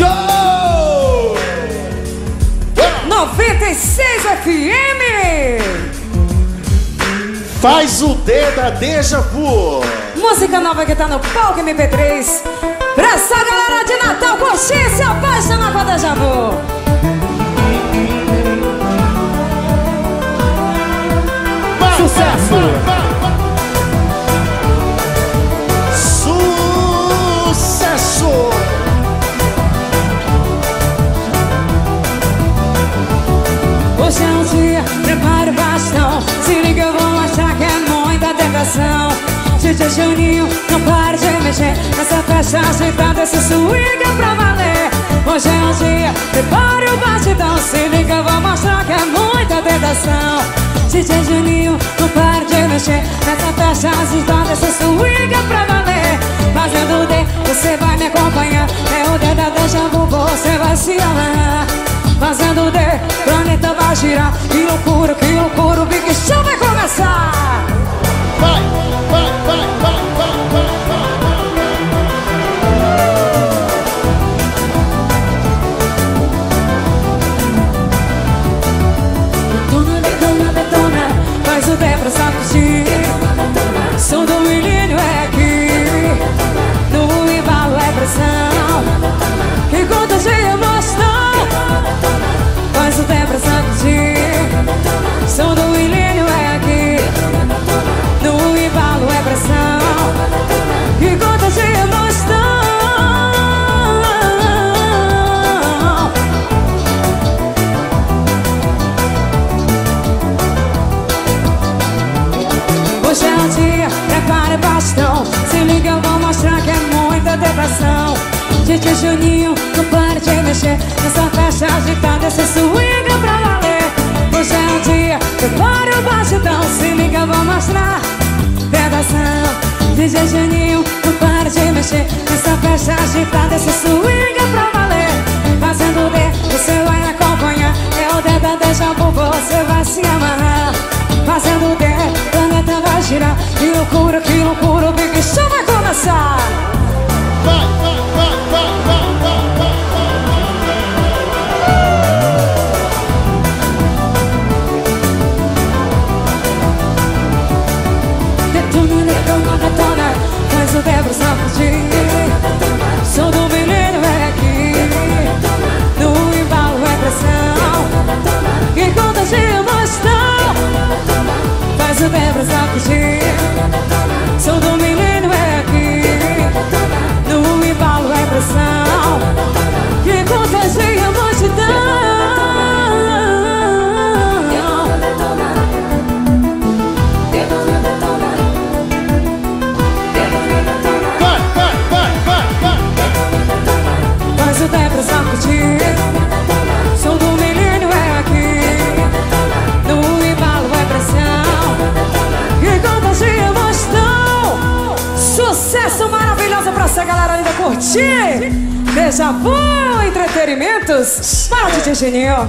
Show! 96 FM! Faz o D da Deja Vu. Música nova que tá no palco MP3. Pra essa galera de Natal se apaixonar com a Deja Vu. DJ Juninho, não pare de mexer Nessa festa agitada, esse swing é pra valer. Hoje é um dia, prepare o batidão Se liga, vou mostrar que é muita tentação. DJ Juninho, não pare de mexer Nessa festa agitada, esse swing é pra valer. Fazendo o D, você vai me acompanhar. É o D da Deja Vu, você vai se amarrar. Fazendo o D, planeta vai girar. Que loucura, que loucura, D pra sacudir Som depressão. DJ Juninho, não pare de mexer Nessa festa agitada, esse swing é pra valer. Hoje é o dia, prepare o bastão Se liga, vou mostrar. Pedação DJ Juninho, não pare de mexer Nessa festa agitada, esse swing é pra valer. Fazendo o D, você vai acompanhar. É o D da Deja Vu, você vai se amarrar. Fazendo o D, planeta vai girar. Que loucura, que loucura, o Big Show vai começar Faz o D pro sacudir Sucesso maravilhoso pra essa galera ainda curtir. Deja vu, entretenimentos. Para de Juninho